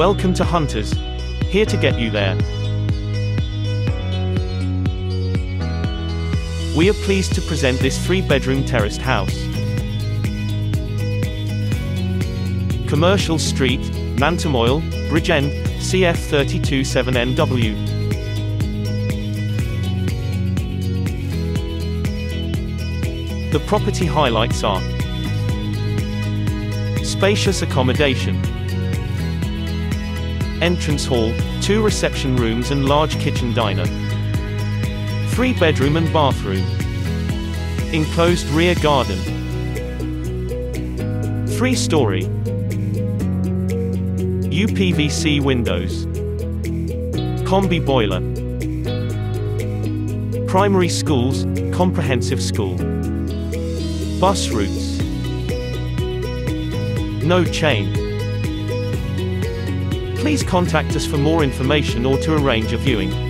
Welcome to Hunters. Here to get you there. We are pleased to present this three-bedroom terraced house. Commercial Street, Nantymoel, Bridgend, CF 327NW. The property highlights are Spacious accommodation Entrance hall, two reception rooms and large kitchen diner. Three bedroom and bathroom. Enclosed rear garden. Three story. UPVC windows. Combi boiler. Primary schools, comprehensive school. Bus routes. No chain. Please contact us for more information or to arrange a viewing.